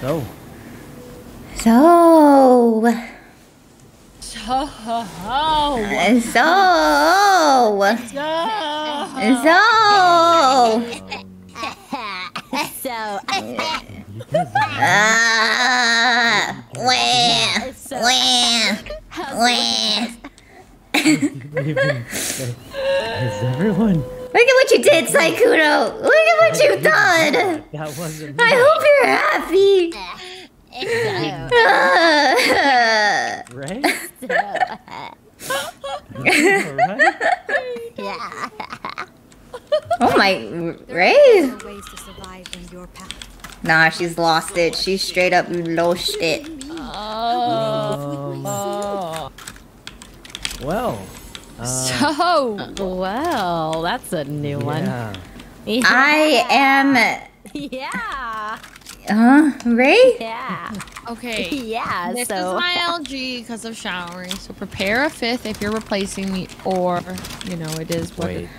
So, So. So. So. So. so. Ah. Wah. Wah. Wah. is everyone? Look at what you did, Sykkuno! Look at what you've done! That wasn't. I hope you're happy! right? yeah. oh my, Ray? ways to survive in your path. Nah, she's lost it. She straight up lost it. Oh. Well. Uh, So. Well, that's a new one. yeah. I am. Yeah. Huh? Ray? Yeah. Okay. Yeah. This so. is my LG because of showering. So prepare a fifth if you're replacing me, or you know it is what. Wait. It,